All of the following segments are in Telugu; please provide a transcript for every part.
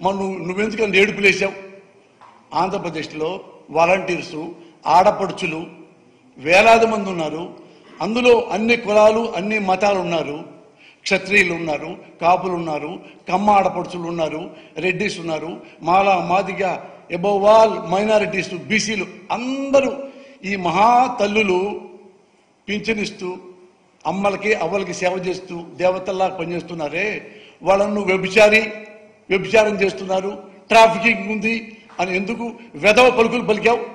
మరి నువ్వు నువ్వెందుకని ఏడుపులేసావు ఆంధ్రప్రదేశ్లో వాలంటీర్సు ఆడపడుచులు వేలాది మంది ఉన్నారు. అందులో అన్ని కులాలు అన్ని మతాలు ఉన్నారు. క్షత్రియులు ఉన్నారు కాపులు ఉన్నారు కమ్మ ఆడపడుచులు ఉన్నారు రెడ్డిస్ ఉన్నారు మాలా మాదిగ ఎబోవ్ ఆల్ మైనారిటీస్ బీసీలు అందరూ ఈ మహా తల్లులు పింఛనిస్తూ అమ్మలకి అవ్వలకి సేవ చేస్తూ దేవతల్లా పనిచేస్తున్నారే. వాళ్ళను వ్యభిచారి వ్యభిచారం చేస్తున్నారు ట్రాఫికింగ్ ఉంది అని ఎందుకు వెధవ పలుకులు పలికావు?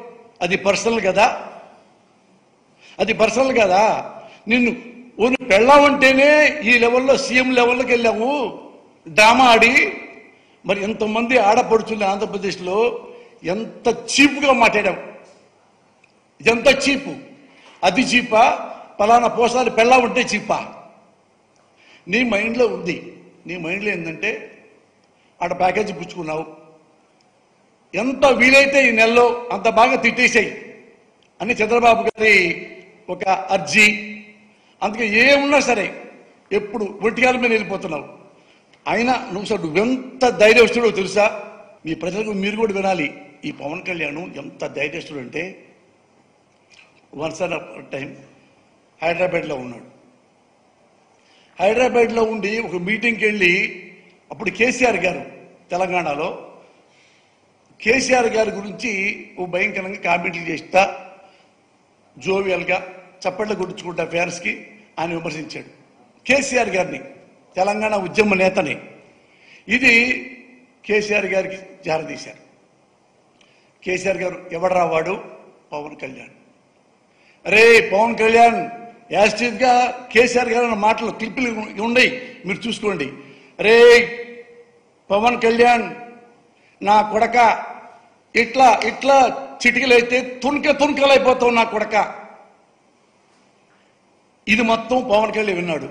అది పర్సనల్ కదా? అది పర్సనల్ కదా? నిన్ను ఓను పెళ్ళామంటేనే ఈ లెవెల్లో సీఎం లెవెల్లోకి వెళ్ళావు డ్రామా ఆడి. మరి ఎంతమంది ఆడపడుచుంది ఆంధ్రప్రదేశ్లో ఎంత చీప్గా మాట్లాడావు ఎంత చీపు. అది చీపా? పలానా పోసారి పెళ్ళా ఉంటే చీపా? నీ మైండ్లో ఉంది. నీ మైండ్లో ఏంటంటే అక్కడ ప్యాకేజీ పుచ్చుకున్నావు. ఎంత వీలైతే ఈ నెలలో అంత బాగా తిట్టేసాయి అని చంద్రబాబు గారి ఒక అర్జీ. అందుకే ఏమున్నా సరే ఎప్పుడు ఒంటికాల మీద వెళ్ళిపోతున్నావు. అయినా నువ్వు సార్ నువ్వెంత ధైర్యస్తుడో తెలుసా? మీ ప్రజలకు మీరు కూడా వినాలి. ఈ పవన్ కళ్యాణ్ ఎంత ధైర్యస్తుడు అంటే వన్స్ ఆన్ టైం హైదరాబాద్లో ఉన్నాడు. హైదరాబాద్లో ఉండి ఒక మీటింగ్కి వెళ్ళి అప్పుడు కేసీఆర్ గారు తెలంగాణలో కేసీఆర్ గారి గురించి ఓ భయంకరంగా కామెంట్లు చేస్తా జోవియల్గా చప్పట్లు కొట్టించుకుంటా ఫ్యాన్స్కి ఆయన విమర్శించాడు. కేసీఆర్ గారిని తెలంగాణ ఉద్యమ నేతని ఇది కేసీఆర్ గారికి జారదీశారు. కేసీఆర్ గారు ఎవడరా వాడు? పవన్ కళ్యాణ్. అరే పవన్ కళ్యాణ్ యాస్టివ్గా కేసీఆర్ గారు మాటలు క్లిప్పులు ఉన్నాయి. మీరు చూసుకోండి. రే పవన్ కళ్యాణ్ నా కొడక. ఇట్లా ఇట్లా చిటికలైతే తుణుక తుణుకలైపోతావు నా కొడక. ఇది మొత్తం పవన్ కళ్యాణ్ విన్నాడు.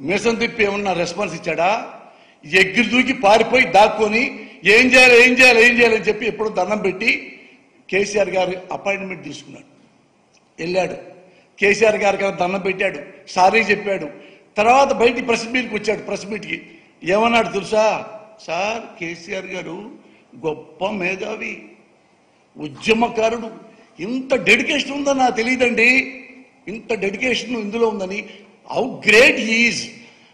మిషన్ తిప్పి ఏమన్నా రెస్పాన్స్ ఇచ్చాడా? ఎగ్గిరి దూకి పారిపోయి దాక్కొని ఏం చేయాలి ఏం చేయాలి ఏం చేయాలని చెప్పి ఎప్పుడు దండం పెట్టి కేసీఆర్ గారి అపాయింట్మెంట్ తీసుకున్నాడు. వెళ్ళాడు. కేసీఆర్ గారికి దండం పెట్టాడు. సారీ చెప్పాడు. తర్వాత బయటికి ప్రెస్ మీట్కి వచ్చాడు ప్రెస్ మీట్కి. ఏమన్నాడు తెలుసా? సార్ కేసీఆర్ గారు గొప్ప మేధావి ఉద్యమకారుడు. ఇంత డెడికేషన్ ఉందని నాకు తెలియదండి. ఇంత డెడికేషన్ ఇందులో ఉందని హౌ గ్రేట్ ఈజ్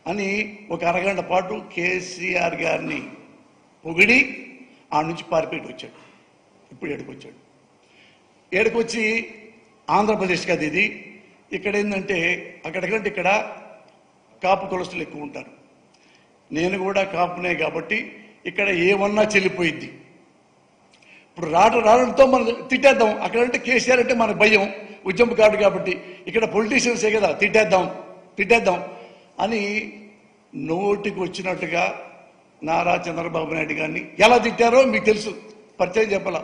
అని ఒక అరగంట పాటు కేసీఆర్ గారిని పొగిడి ఆ నుంచి పారిపెట్టి వచ్చాడు. ఇప్పుడు ఏడుకొచ్చాడు ఏడుకొచ్చి ఆంధ్రప్రదేశ్ కదా ఇది. ఇక్కడ ఏంటంటే అక్కడికంటే ఇక్కడ కాపు కులస్తులు ఎక్కువ ఉంటారు. నేను కూడా కాపునే కాబట్టి ఇక్కడ ఏమన్నా చెల్లిపోయిద్ది. ఇప్పుడు రాట రావడంతో మనం తిట్టేద్దాం. అక్కడంటే కేసీఆర్ అంటే మన భయం. ఉద్యమకారుడు కాబట్టి ఇక్కడ పొలిటీషియన్సే కదా తిట్టేద్దాం తిట్టేద్దాం అని నోటికి వచ్చినట్టుగా నారా చంద్రబాబు నాయుడు గారిని ఎలా తిట్టారో మీకు తెలుసు. పరిచయం చెప్పాల?